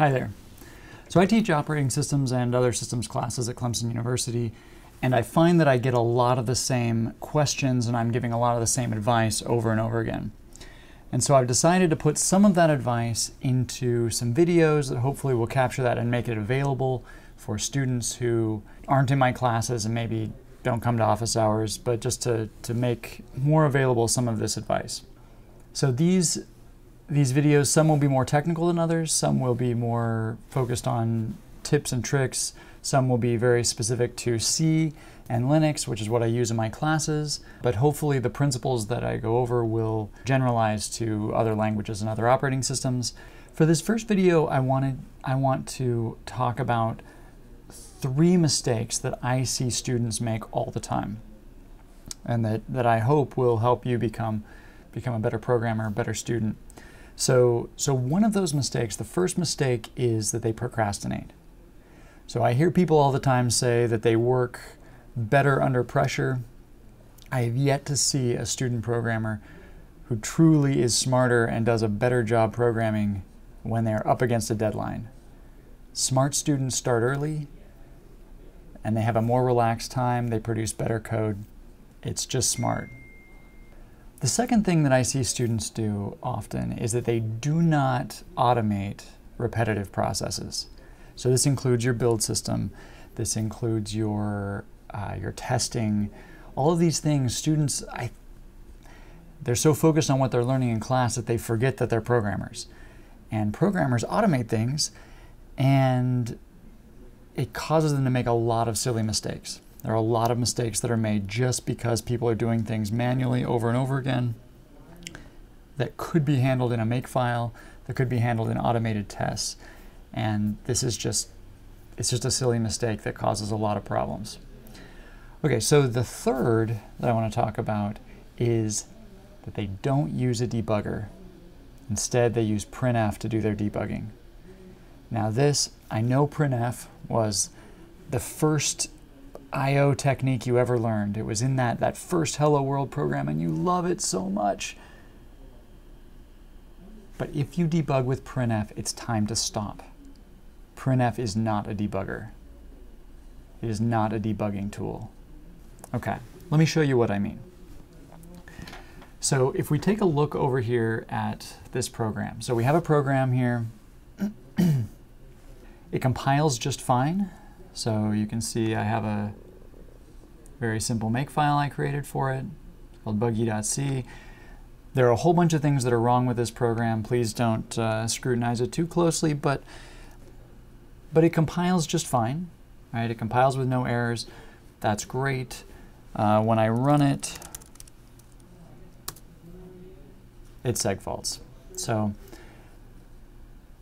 Hi there. So I teach operating systems and other systems classes at Clemson University, and I find that I get a lot of the same questions and I'm giving a lot of the same advice over and over again. And so I've decided to put some of that advice into some videos that hopefully will capture that and make it available for students who aren't in my classes and maybe don't come to office hours, but just to, to make more available some of this advice. So these these videos, some will be more technical than others, some will be more focused on tips and tricks, some will be very specific to C and Linux, which is what I use in my classes, but hopefully the principles that I go over will generalize to other languages and other operating systems. For this first video, I wanted I want to talk about three mistakes that I see students make all the time and that, that I hope will help you become become a better programmer, better student. So, so one of those mistakes, the first mistake is that they procrastinate. So I hear people all the time say that they work better under pressure. I have yet to see a student programmer who truly is smarter and does a better job programming when they're up against a deadline. Smart students start early and they have a more relaxed time, they produce better code. It's just smart. The second thing that I see students do often is that they do not automate repetitive processes. So this includes your build system, this includes your, uh, your testing, all of these things, students, I, they're so focused on what they're learning in class that they forget that they're programmers. And programmers automate things and it causes them to make a lot of silly mistakes. There are a lot of mistakes that are made just because people are doing things manually over and over again that could be handled in a makefile, that could be handled in automated tests. And this is just, it's just a silly mistake that causes a lot of problems. Okay, so the third that I want to talk about is that they don't use a debugger. Instead, they use printf to do their debugging. Now this, I know printf was the first I.O. technique you ever learned. It was in that, that first Hello World program and you love it so much. But if you debug with printf, it's time to stop. printf is not a debugger. It is not a debugging tool. Okay, let me show you what I mean. So if we take a look over here at this program. So we have a program here. it compiles just fine. So you can see I have a very simple makefile I created for it called buggy.c. There are a whole bunch of things that are wrong with this program. Please don't uh, scrutinize it too closely, but but it compiles just fine. Right? It compiles with no errors. That's great. Uh, when I run it, it segfaults. So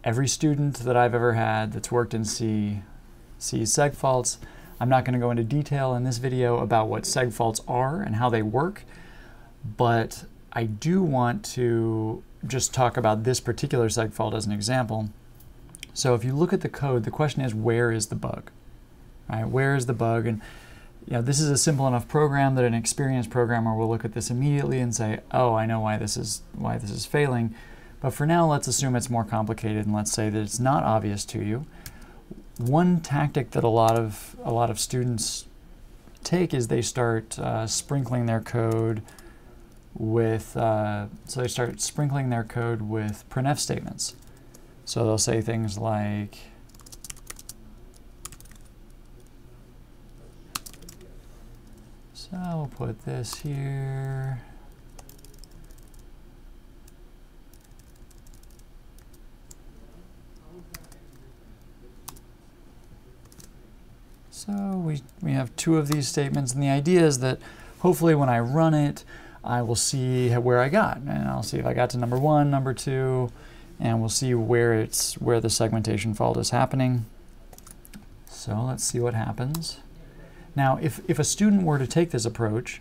every student that I've ever had that's worked in C sees segfaults. I'm not going to go into detail in this video about what segfaults are and how they work, but I do want to just talk about this particular segfault as an example. So if you look at the code, the question is where is the bug? Right? Where is the bug? And you know, this is a simple enough program that an experienced programmer will look at this immediately and say, "Oh, I know why this is why this is failing." But for now, let's assume it's more complicated and let's say that it's not obvious to you one tactic that a lot of a lot of students take is they start uh, sprinkling their code with uh, so they start sprinkling their code with printf statements. So they'll say things like so we'll put this here. So we, we have two of these statements, and the idea is that hopefully when I run it, I will see where I got, and I'll see if I got to number one, number two, and we'll see where it's where the segmentation fault is happening. So let's see what happens. Now, if, if a student were to take this approach,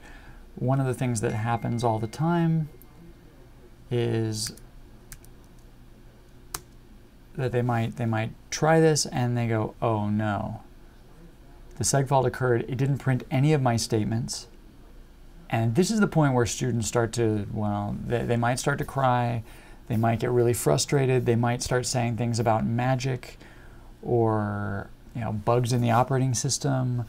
one of the things that happens all the time is that they might they might try this and they go, oh no, the segfault occurred, it didn't print any of my statements. And this is the point where students start to, well, they, they might start to cry, They might get really frustrated. They might start saying things about magic or you know bugs in the operating system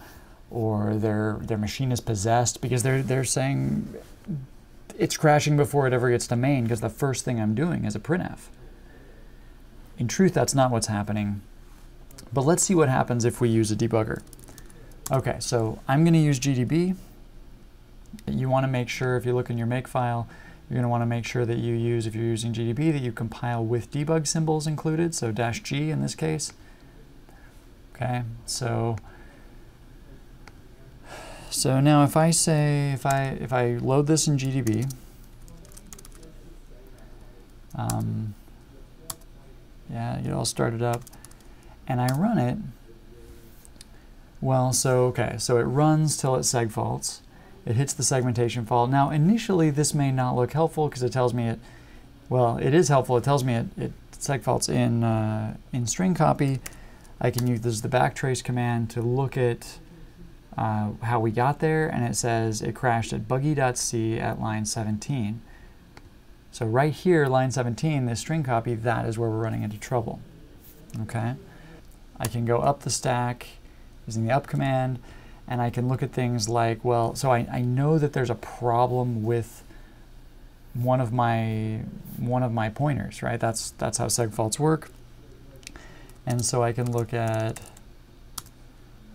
or their their machine is possessed because they're they're saying it's crashing before it ever gets to main because the first thing I'm doing is a printf. In truth, that's not what's happening. But let's see what happens if we use a debugger. Okay, so I'm going to use GDB. You want to make sure if you look in your makefile, you're going to want to make sure that you use, if you're using GDB, that you compile with debug symbols included, so dash G in this case. Okay, so so now if I say, if I, if I load this in GDB, um, yeah, get all started up, and I run it, well, so, okay, so it runs till it seg faults. It hits the segmentation fault. Now, initially, this may not look helpful because it tells me it, well, it is helpful. It tells me it, it seg faults in, uh, in string copy. I can use this, the backtrace command to look at uh, how we got there, and it says it crashed at buggy.c at line 17. So right here, line 17, this string copy, that is where we're running into trouble. Okay? I can go up the stack using the up command, and I can look at things like, well, so I, I know that there's a problem with one of my one of my pointers, right? That's that's how seg faults work. And so I can look at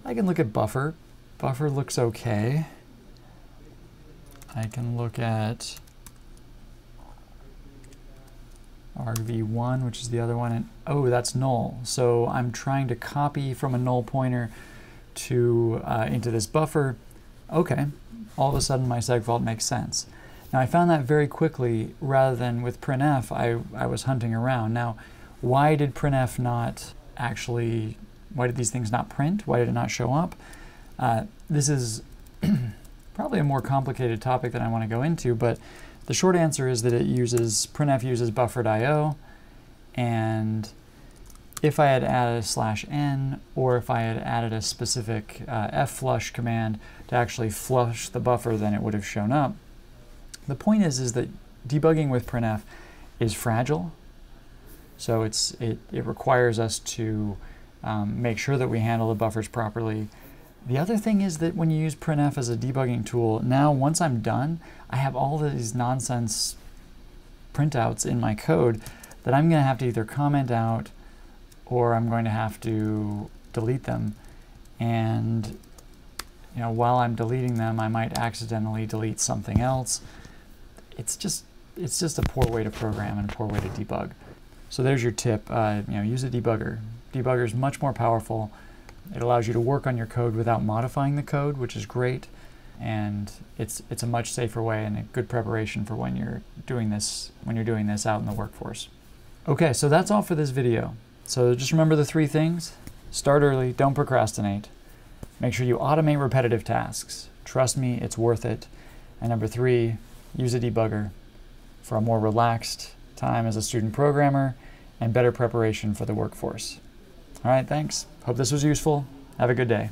I can look at buffer Buffer looks okay. I can look at argv1, which is the other one, and oh, that's null. So I'm trying to copy from a null pointer to uh, into this buffer. Okay, all of a sudden my segfault makes sense. Now I found that very quickly rather than with printf, I, I was hunting around. Now, why did printf not actually, why did these things not print? Why did it not show up? Uh, this is probably a more complicated topic than I want to go into, but the short answer is that it uses printf uses buffered IO, and if I had added a slash n, or if I had added a specific uh, fflush command to actually flush the buffer, then it would have shown up. The point is, is that debugging with printf is fragile, so it's it, it requires us to um, make sure that we handle the buffers properly, the other thing is that when you use printf as a debugging tool, now once I'm done, I have all these nonsense printouts in my code that I'm going to have to either comment out or I'm going to have to delete them. And you know, while I'm deleting them, I might accidentally delete something else. It's just it's just a poor way to program and a poor way to debug. So there's your tip. Uh, you know, use a debugger. Debugger is much more powerful it allows you to work on your code without modifying the code, which is great. And it's, it's a much safer way and a good preparation for when you're doing this, when you're doing this out in the workforce. Okay, so that's all for this video. So just remember the three things. Start early, don't procrastinate. Make sure you automate repetitive tasks. Trust me, it's worth it. And number three, use a debugger for a more relaxed time as a student programmer and better preparation for the workforce. All right, thanks. Hope this was useful. Have a good day.